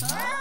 Huh?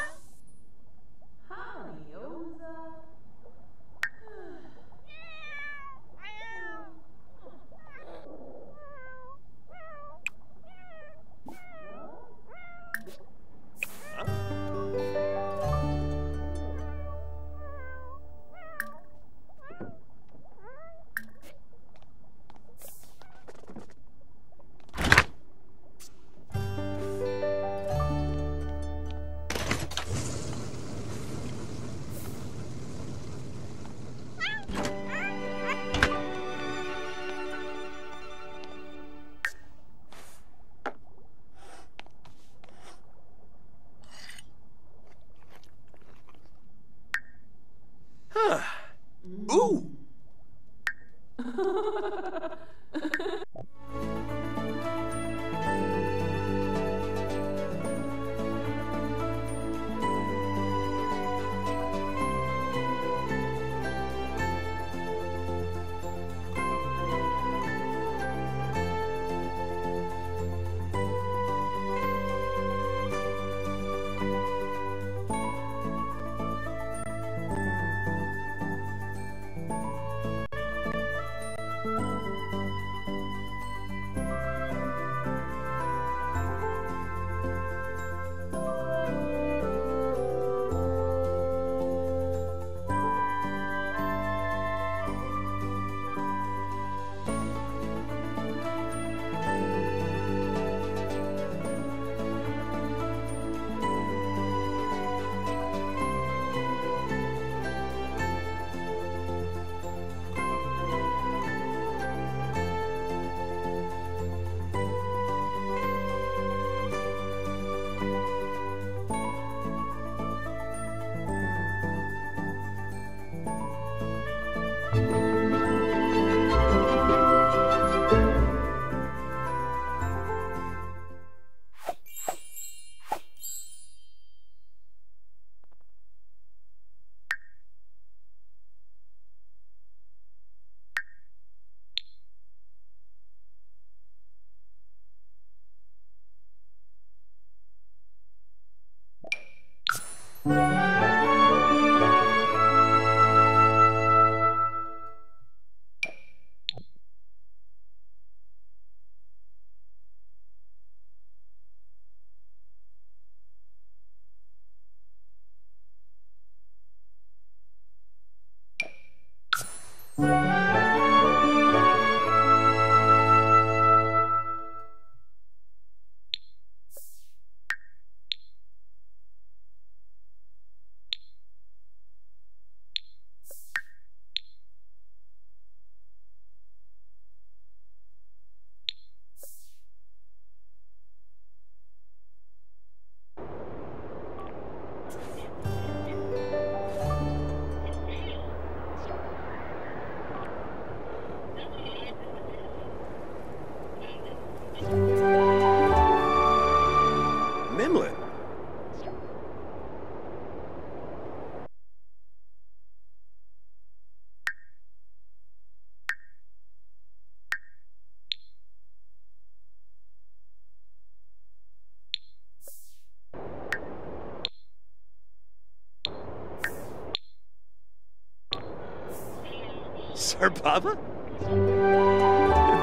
Sir Baba?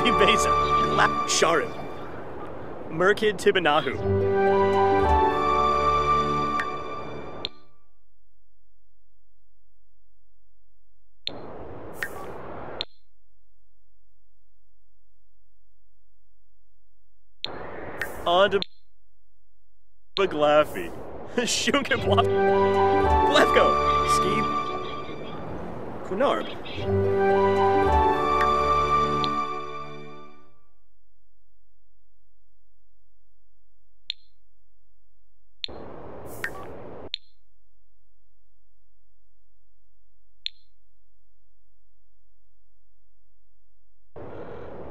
Bibesa, La Sharin, Merkid Tibanahu, on to Baglaffy, Shunkin Blefko, Ski, Kunarb.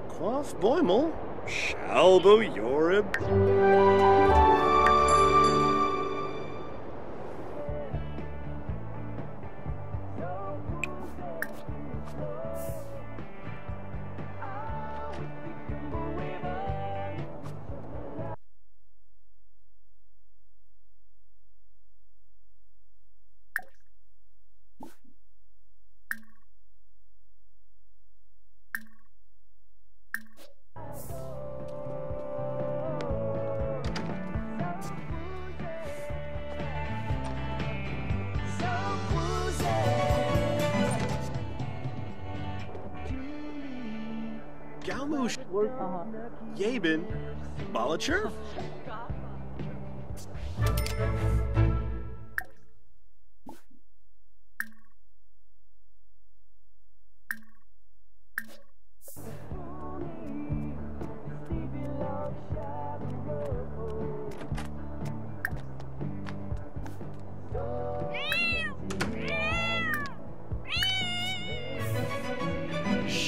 Quaff Boimel, Shalbo Yorib.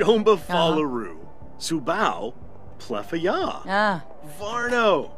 Shomba Fallaru, Subao, Plefaya, Ah. Varno.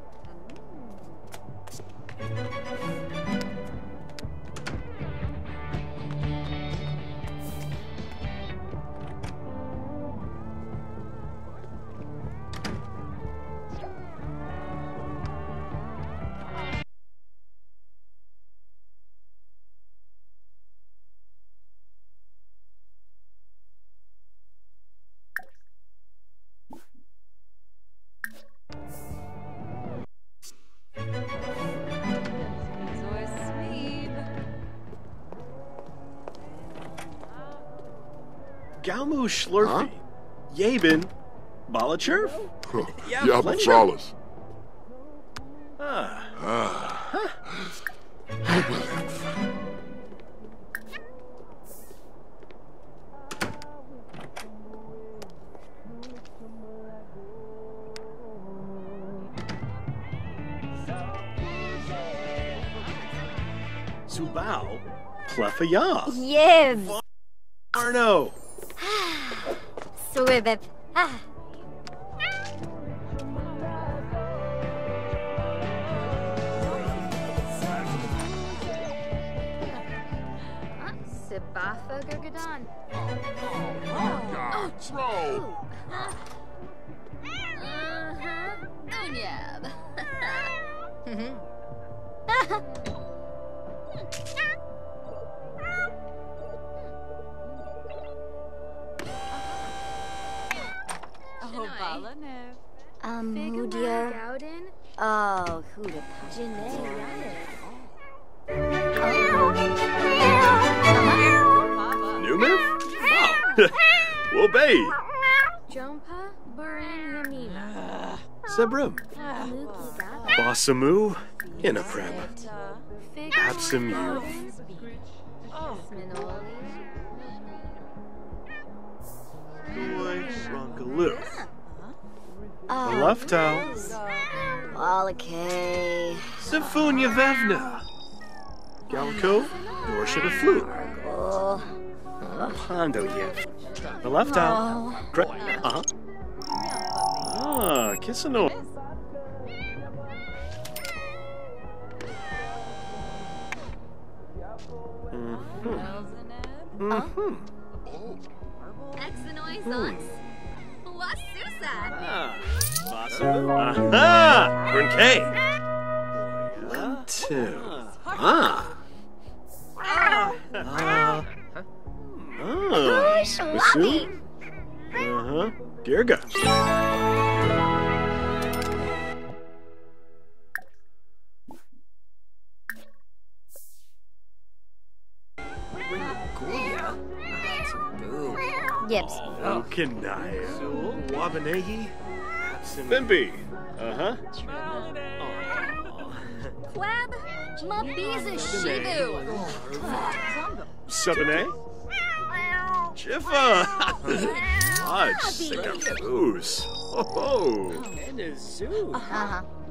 Galmu Schlurfy, Yabin, Balachurf. Yeah, Yeah, Fletcher. Frollis. Ah, Subao, Plefaya, Yev. Arno. Swibib. Ah. Sibafa Gurgadon. Oh, bro. Uh-huh. Unyab. Um, who dear? Gowden? Oh, who the Papa. Numif? Wow. Wobei. Jompa? Burin Yamina. Sabrum. Muki Gaba? Bossamu. Inapreb. Uh, Fig Absum you. Gowden? oh, Minoli? Boy, Ronkaloo. Oh, Leftow. okay. Symphonia Vevna. Galco. Dorsha de Flu. Oh, Pondo Yev. The left out. Pre- uh-huh. Ah, Kissano. Mm-hmm. Mm-hmm. Exenois Zox. Ah, Bossamu. Aha! Brunke. One, two. Ah. Ah. Ah. Masu? Uh-huh. Girga. Yips. Okanaya. Wabanegi. Bimby. Uh-huh. Quab. Mabiza Shibu. Sabine. Jiffa. Fudge. Sick of booze. Oh. Uh-huh. Yips.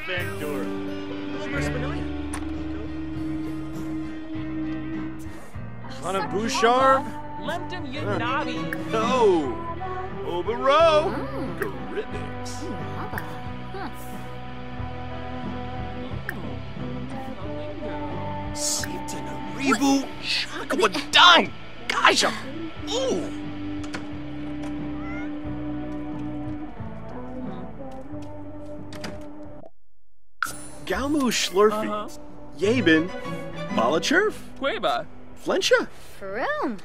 Relmi Factor. Wilbur Spinoia. On a Bouchard? Lempton Yanabi. No. Obero. Garibics. Hubba. Huh. Seeped in a reboot. Shakawadang. Gaja. Ooh. Galmu Schlurfy. Uh-huh. Yabin. Balachurf. Cueva. Flensha. Vroom.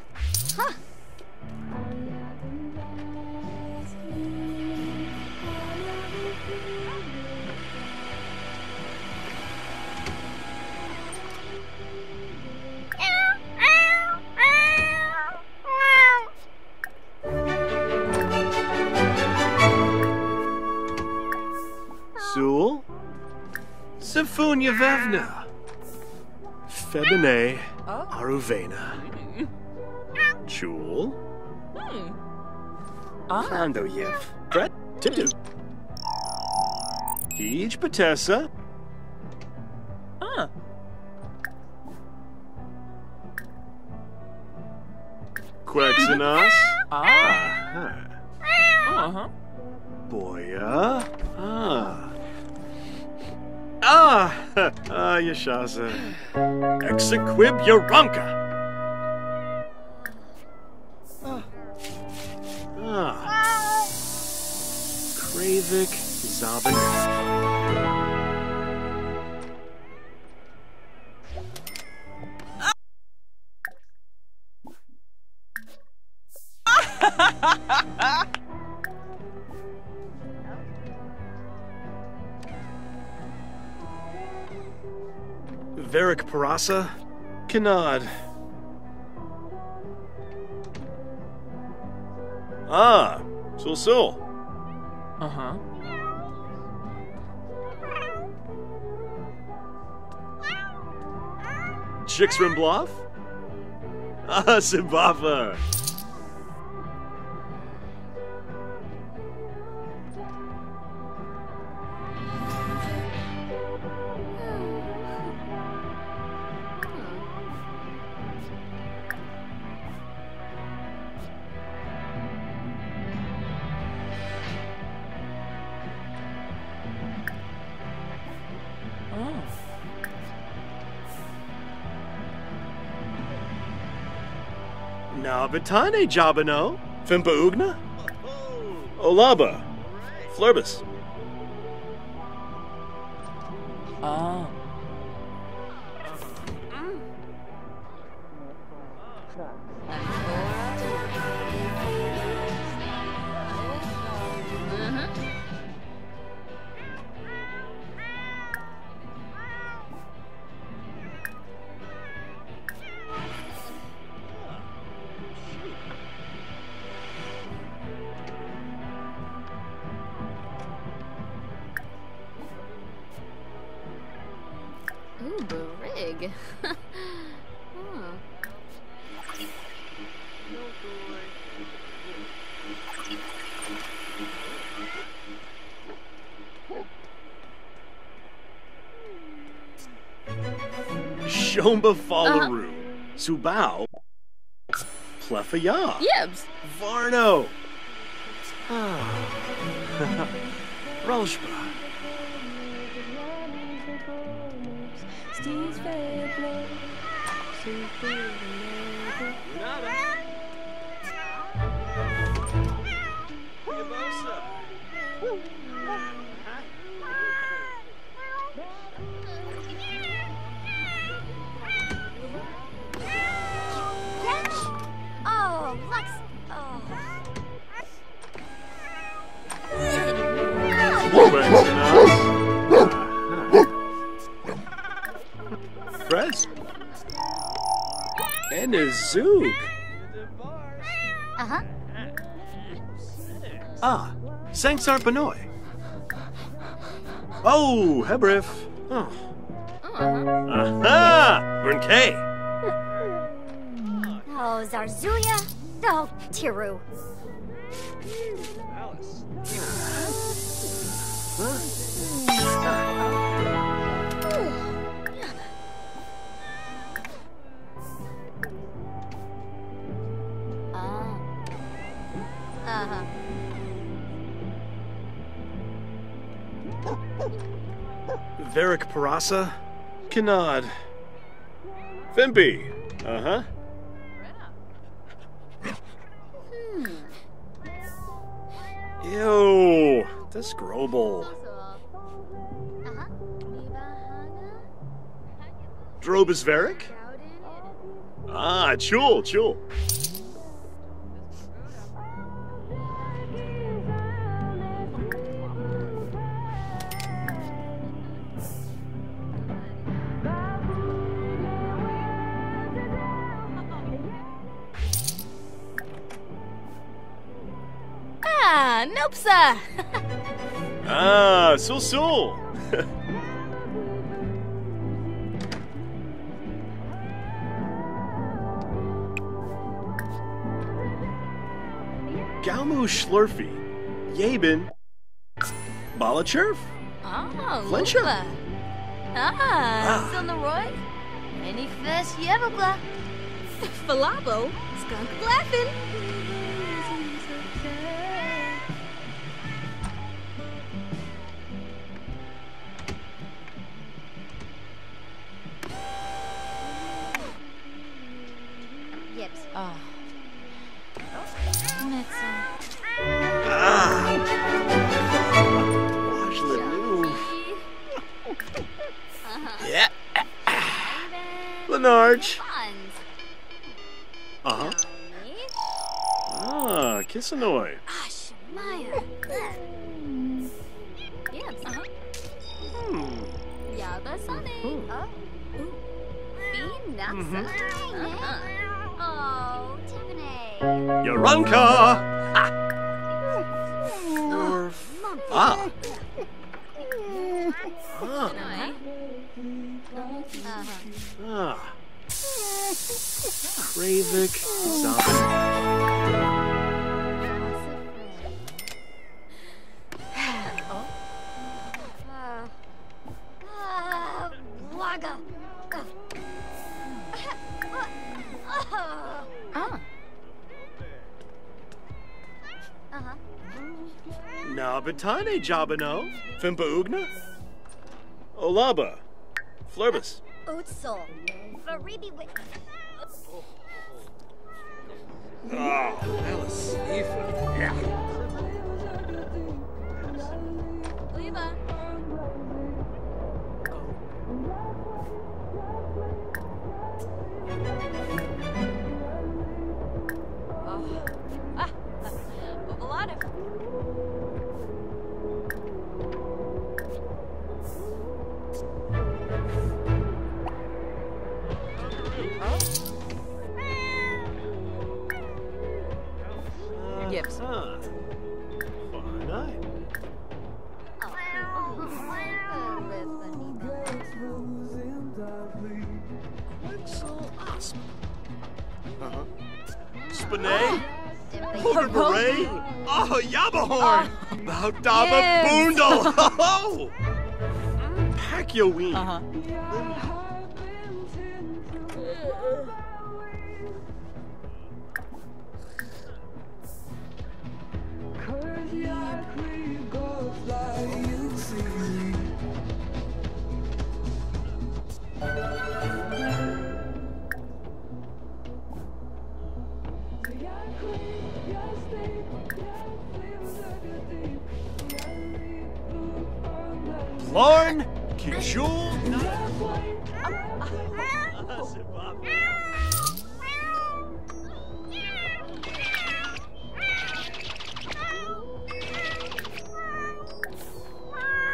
Vevna. Febine Aruvena. Chul. Ah. Pandoyev. Bret Tidu. Hij Patessa. Ah, Yashaza. Exequib Yaronka. Ah. Kravik Zabin. Parasa. Kanad. Ah, Sul Sul. Uh-huh. Chixrin Bluff? Ah, Simbava. Nabatane Jabano. Fimpa Ugna. Olaba. Flurbus. Shomba Fallaru. Subao. Plefaya. Yibs. Varno. Ah. And a Zoog. Uh huh. Ah, Sanksar Benoy. Oh, Hebrif. Oh. Uh-huh. Aha! Bernkay. Oh, Zarzuya. Oh, Tiru. Varric Parasa. Kanad. Fimby. Uh huh. Ew. That's Grobel. Drobus Varric? Ah, Chul, Chul. Ah, so so. Galmu Schlurfy. Yabin. Balachurf. Oh, Flincher. Lupa. Ah, Ah. Silneroy. Any first Yevogla. Falabo. Skunk laughing. Kissanoy. Ah, Yes. Uh-huh. Hmm. Yaba Sunny. Oh. Bean Nutsa. Mhm. Uh-huh. Oh, Tiffany. Waga. Ah. Uh-huh. Nabatane Jabano. Fimpa Ugna. Olaba. Flurbus. Utsul. Faribi with... Oh, Alice. Yeah. Yabahorn. About Dava Yes. Boondle. Oh. Pacquiaween. Uh-huh.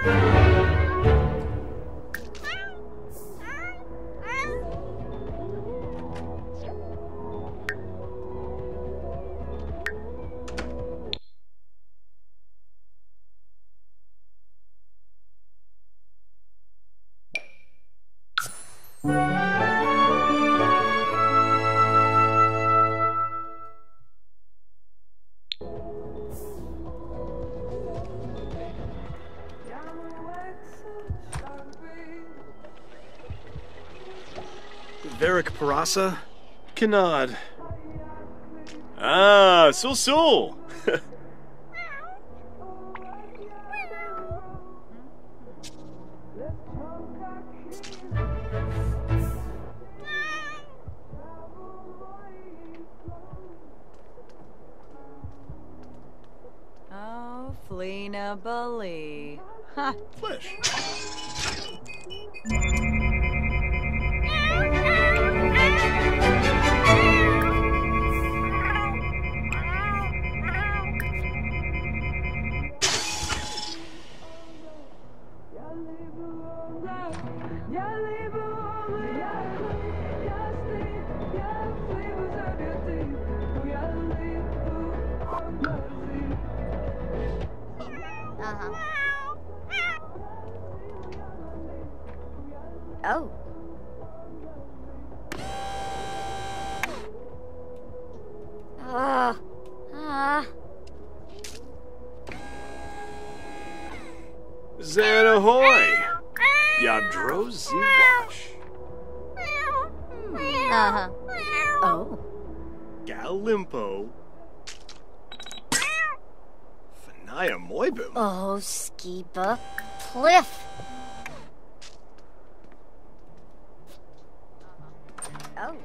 Varric Kanad. Ah, Sul Sul. Fanaya Moibim. Oh, Skeepa. Cliff. Oh.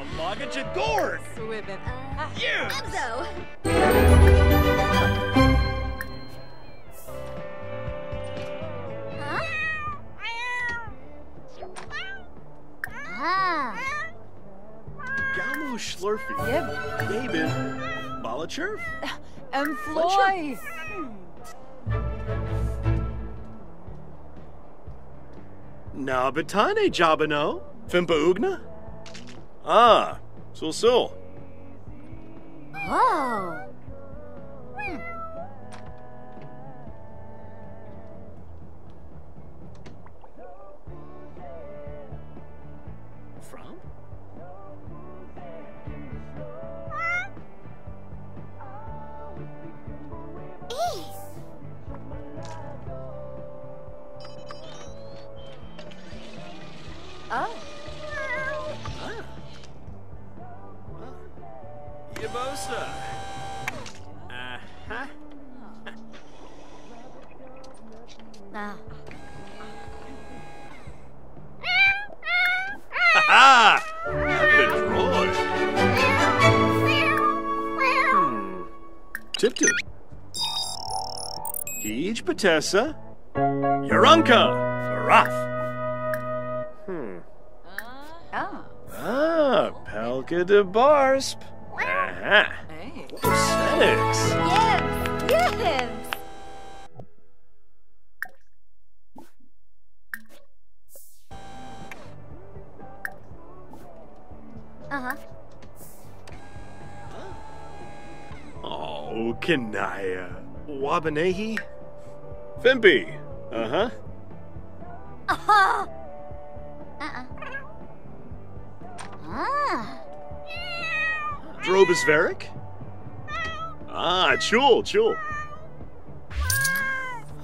Amaga Jagord. Swibbin. Yeah. Galmo Schlurfy. Yep. Gabin. Balachurf. And Floy. Nabatane Jabano. Fimpa Ugna. Ah, Sul Sul. Oh. Heej Patessa. Yaranka. Arath. Hmm. Oh. Ah, Pelka de Barsp. Aha. Hey. Senex. Yes. Yes. Uh-huh. Oh, Kanaya. Wabanehi. Fimpy. Uh-huh. Uh-huh. Uh-uh. Ah. Drobus Varick. Ah, Chul, Chul.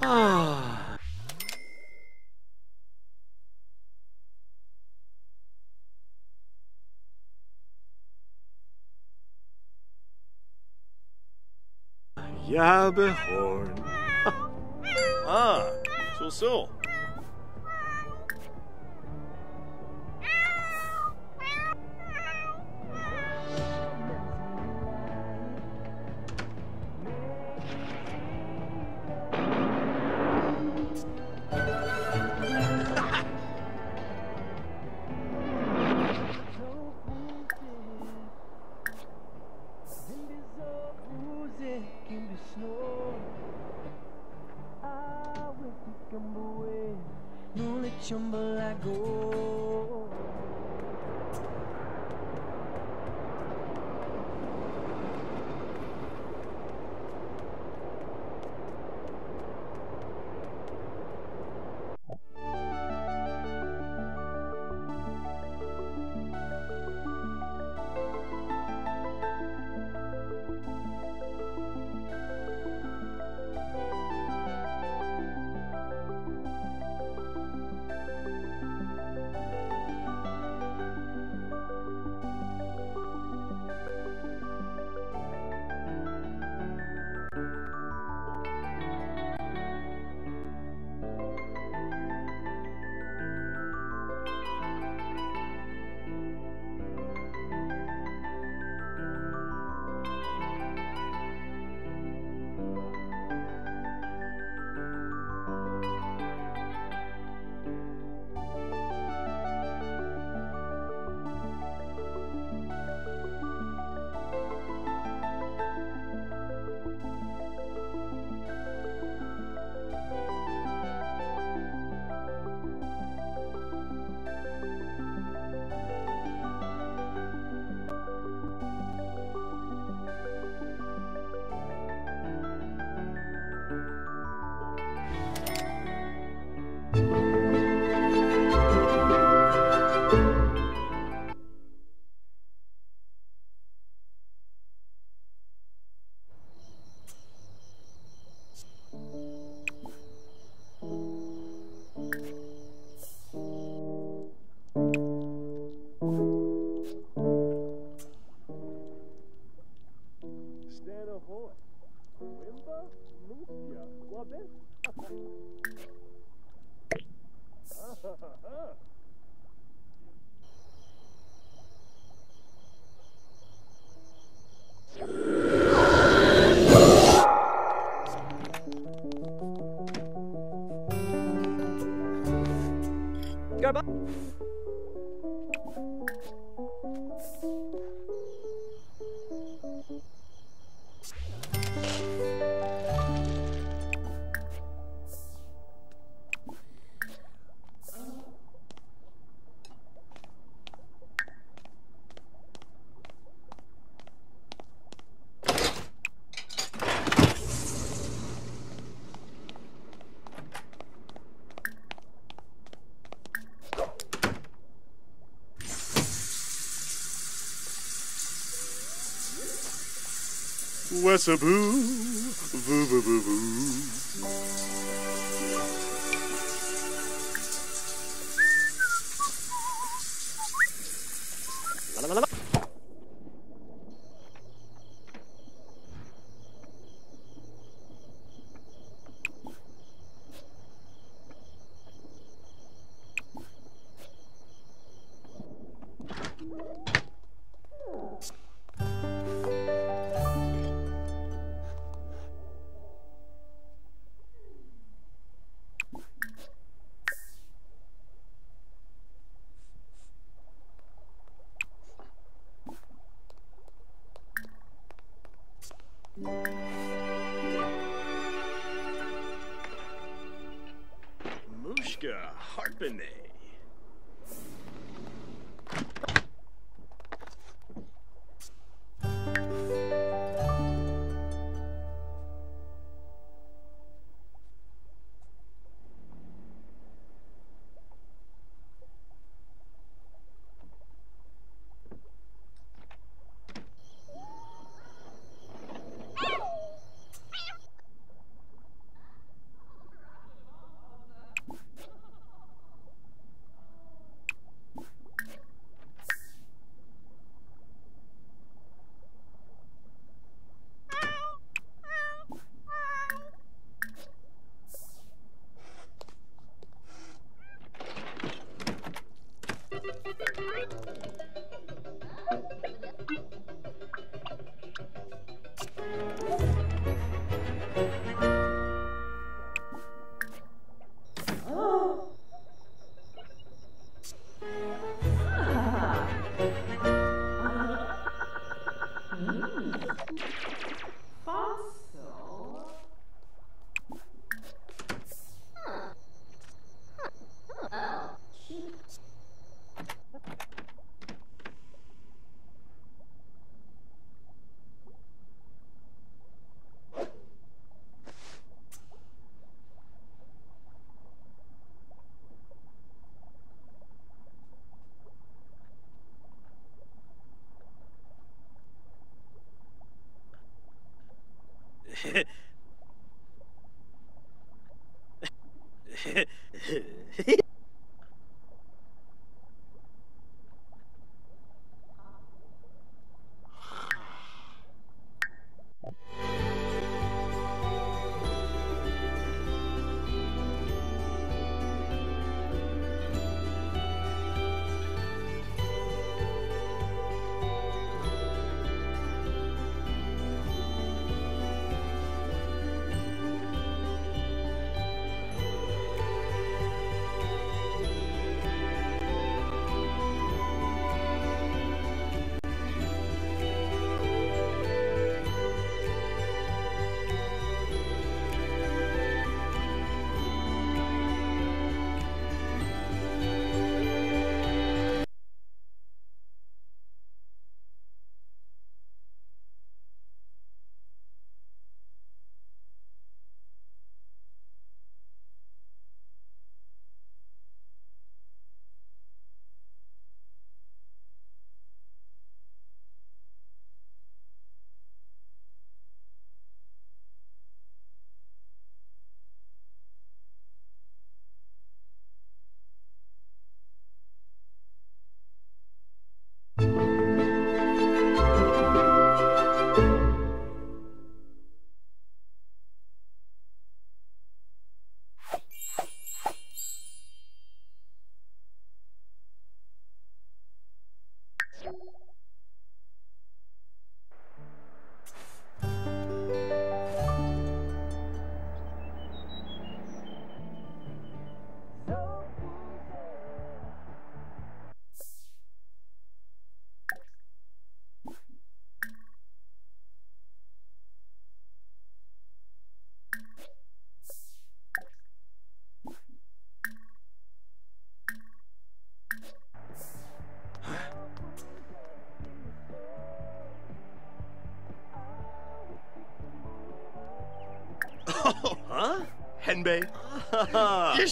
Ah. Yabehorn. Ah, Sul Sul. Wessaboo, boo boo boo boo.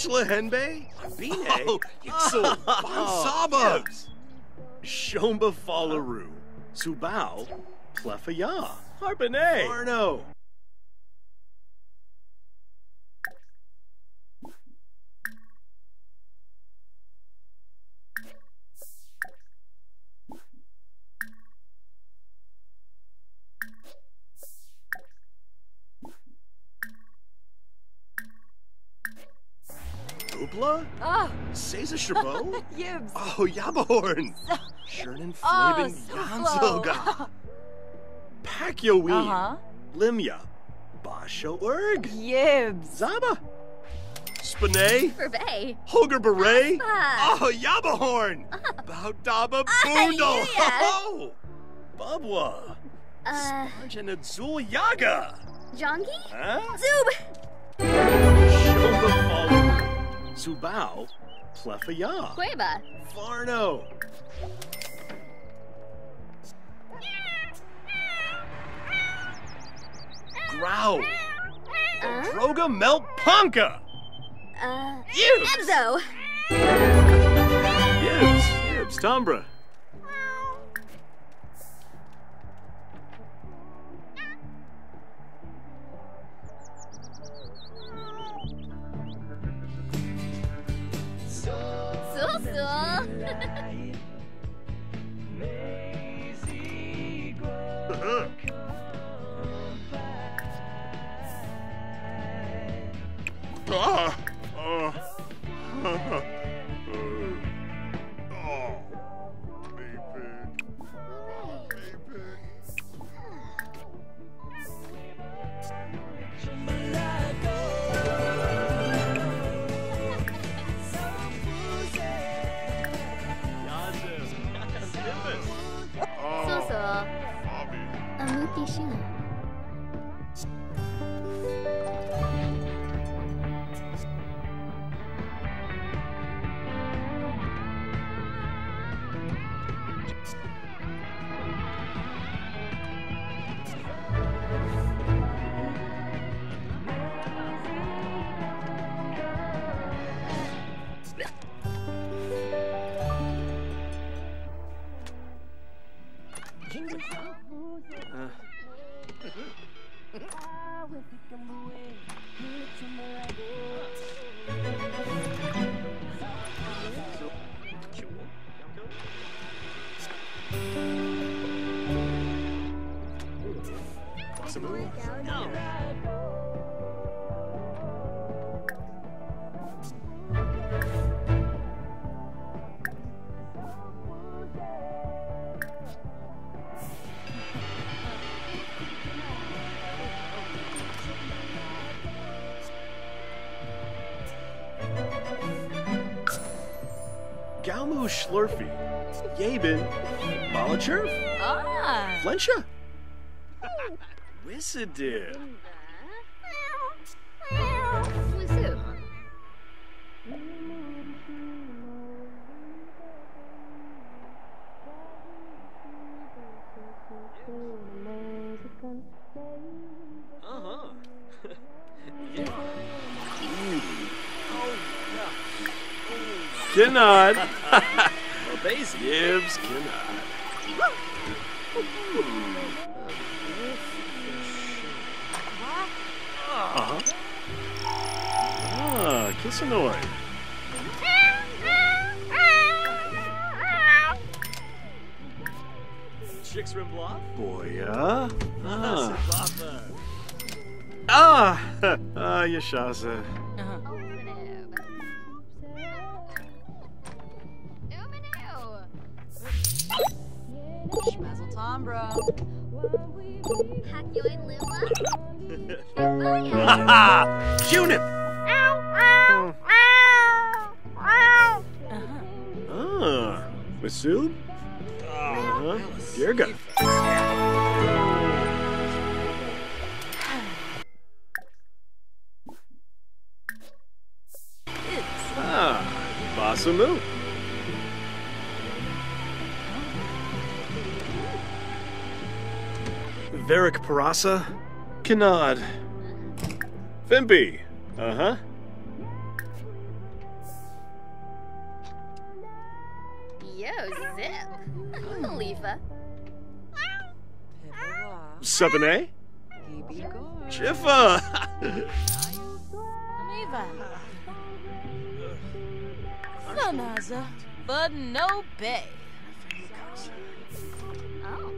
Ishla Henbei. Bine. Oh, Yixel. Shomba Falaru. Subao. Plefaya. Harbane. Arno. Oh, Seiza Chabot? Yibs. Oh, Yabahorn. Shernan Oh, Flaven so Janzoga. Pacquiao Uh-huh. Limya. Basho Erg. Yibs. Zaba. Spane. Verbe. Holger Beret. Oh, Yabahorn. Baudaba Ah, Boondle. yeah. Oh, Bubwa. Uh, Sparge Azul Yaga. Jongi? Huh? Zoob. Subao. Plefaya. Cueva. Farno. Growl. Uh, Droga Melpunka. uh, Yibs. Enzo. Gibbs. Gibbs. Tombra. Ah. Schlurfy. Yabin. Balachurf. Ah. Flensha. Wizarded. Basie. Gibbs Kinnard. Uh-huh. Ah, Kissanoid. Chicks Rimbloff? Boya. Ah. Ah. Ah, Yashaza. Ah. Masood? Uh-huh. Dirga. Ah. Basamu. Varric Parasa. Kanad. Fimpy. Uh-huh. 7A? Jiffa, Sunaza, but no bay. Oh.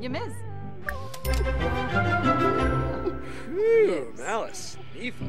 You miss. Phew, malice, evil.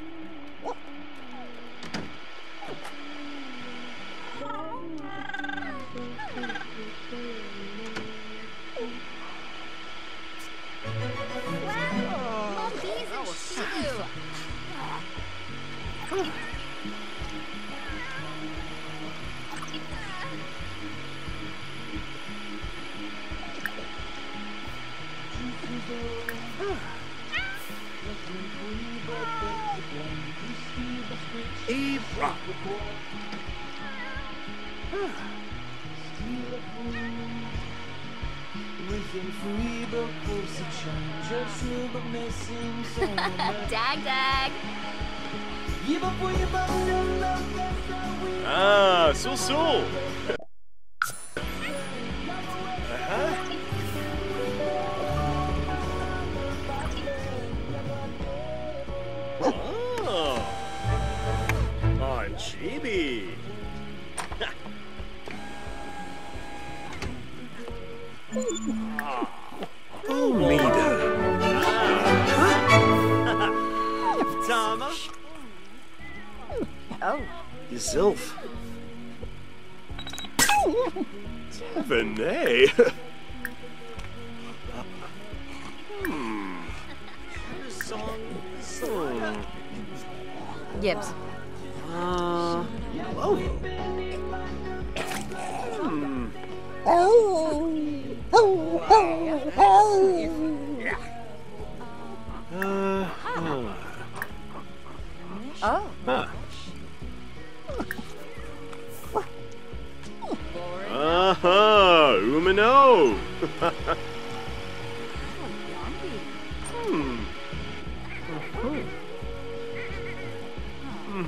Dag dag. Ah, Sul Sul.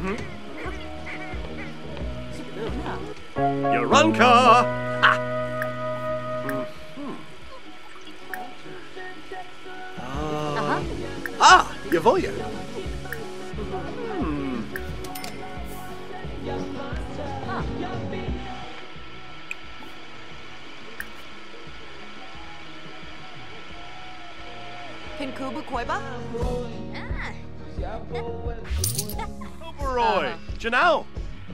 Mm-hmm. Yaranka! Ah. Mhm. Uh-huh. Ah, Yavoya. Hmm. Pinkuba Koiba? Ah. Oberoi. Uh-huh. Janelle.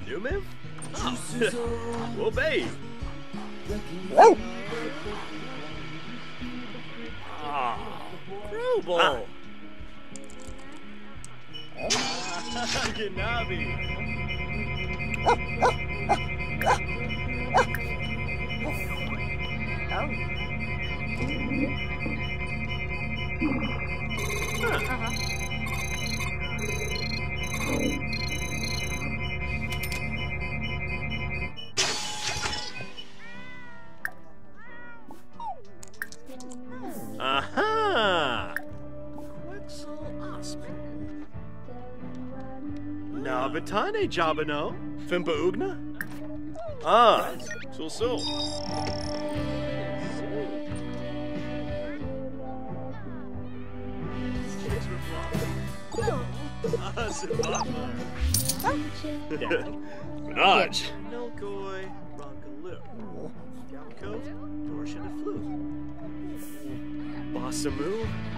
Numiv? Obey. Ah. Ruble. Ah. Ganabi. Aha! Ah, ah, oh. Nabatane Jabano? Fimpa Ugna? Ah. Ah, Zibaba. Minaj. Bossamu.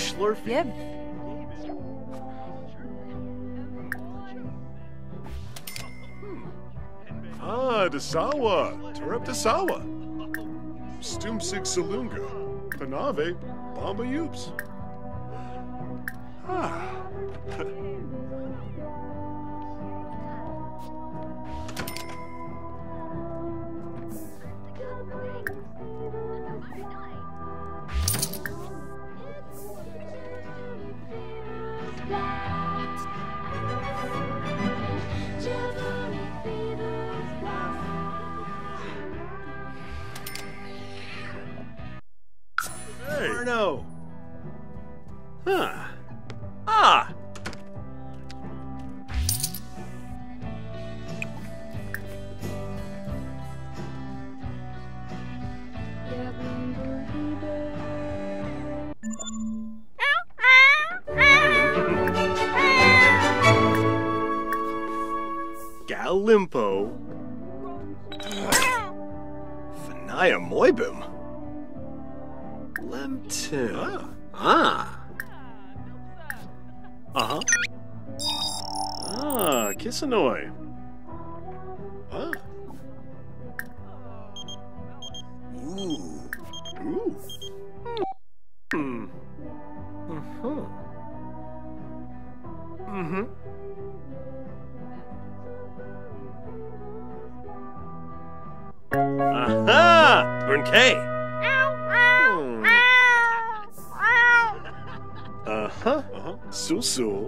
Schlurfy. Yep. Ah, Dasawa. Terep Dasawa. Stumsig Salunga. Panave. Bamba Yoops.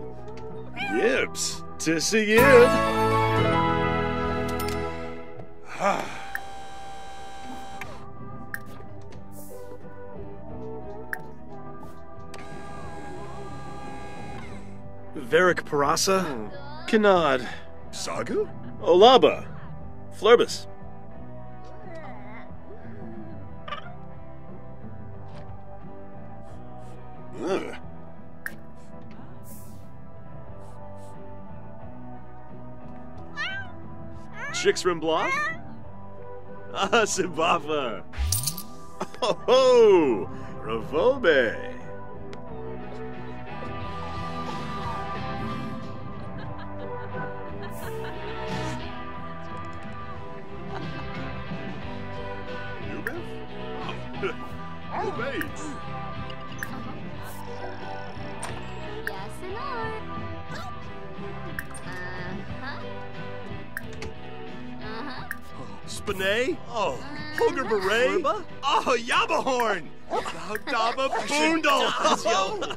Susul. Yibs. Tissy Yib. Varric Parasa. Kanad. Sagu? Olaba. Flurbus. Shixrin Bluff? Ah, Sibafa. Oh, ho! Ravobe. Beret? Oh, Yabahorn! Daba Boondle!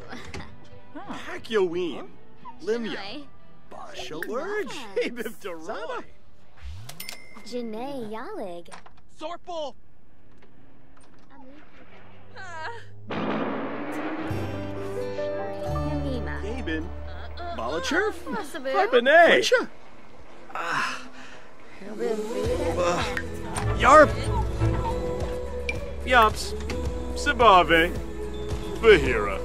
Hakyoeen. Limya. Hi. Basha Lurge. Abib Daroy. Janae Yalig. Sorple! Yanima. Gabin. Balachurf. Masabu. Harpene. Yarp. Yops. Sibave. Bahira.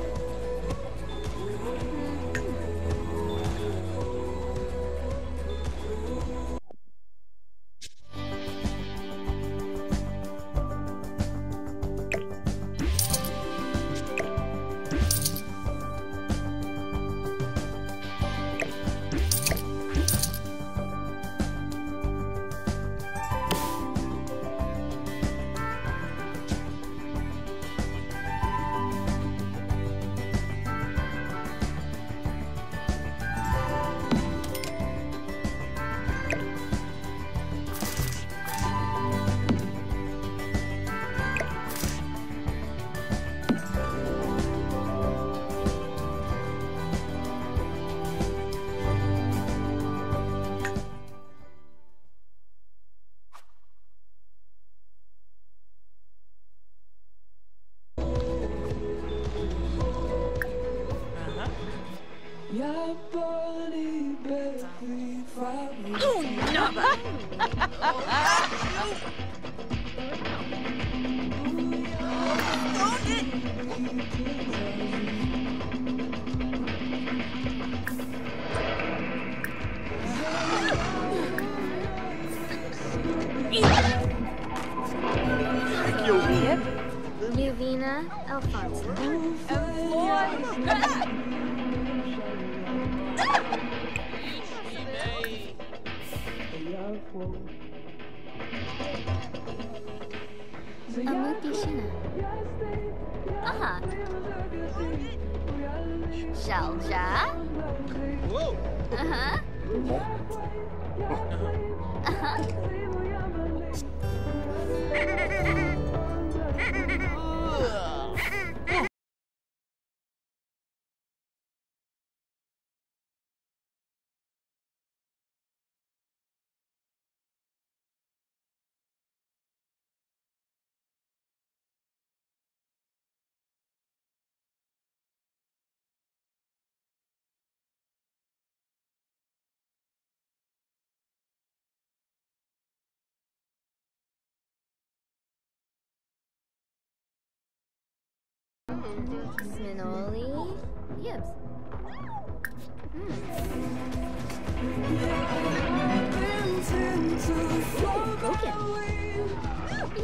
Sminoli. Yes.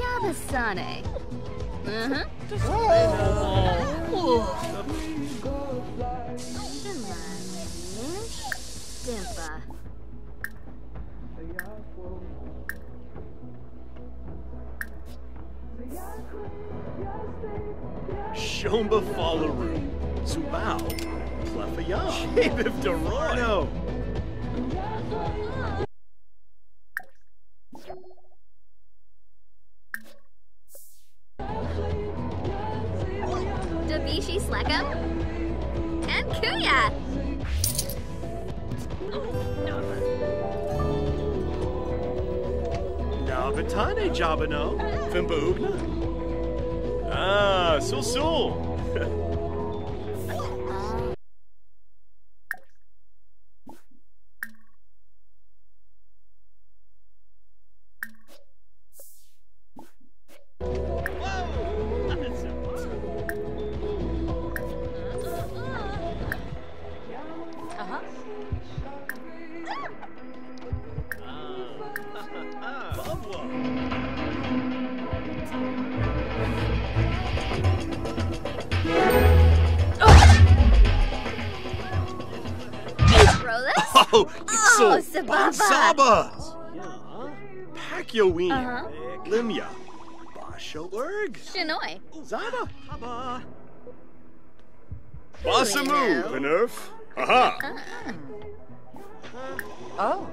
Yabasane. Uh-huh. Dimpa. Shomba Fallaru. Subao. Plefayam. Shabiv Dorano. Dabishi Slackum. And Kuya. Navatane Jabano. Fimba Ugna. Ah, Sul Bansaba. Pakyoin. Uh-huh. Limya. Bashoerg. Shinoy. Zaba. Haba. Basamu. know. Venerf. Aha. Oh.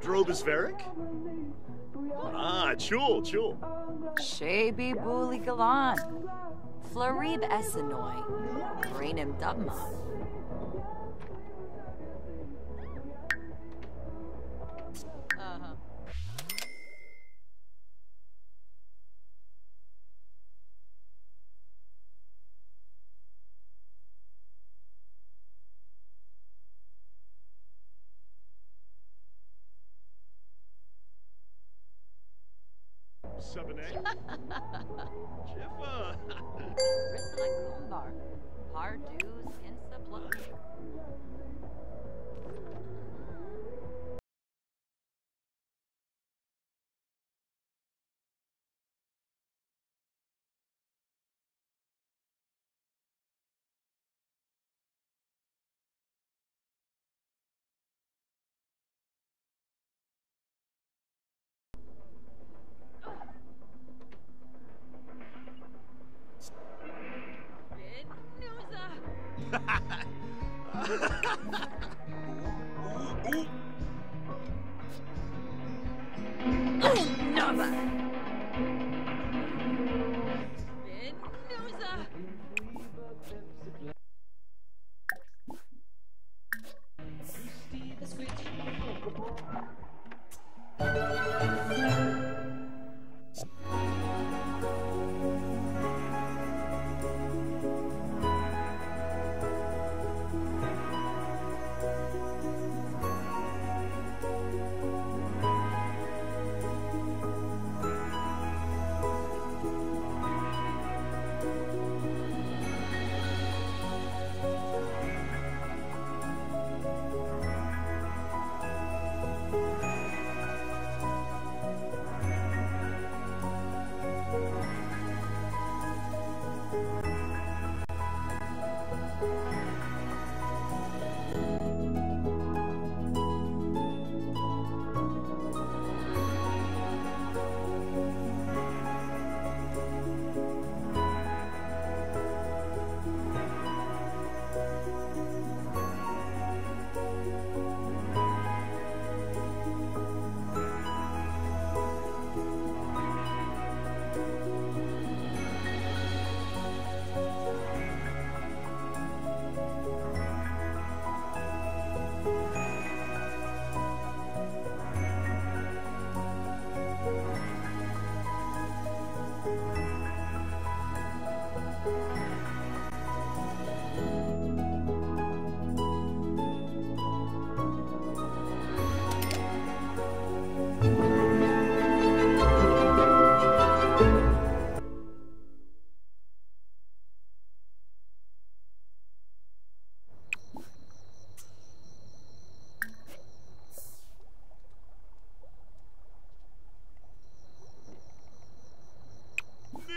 Drobisveric. Ah, chul, chul. Shabi Buli Galan. Florib Essenoi. Rainim Dubma. Uh-huh. Seven egg.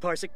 parsec.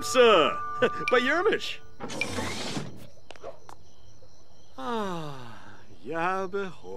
Nabsa! By Yermish! Ah, ja behor.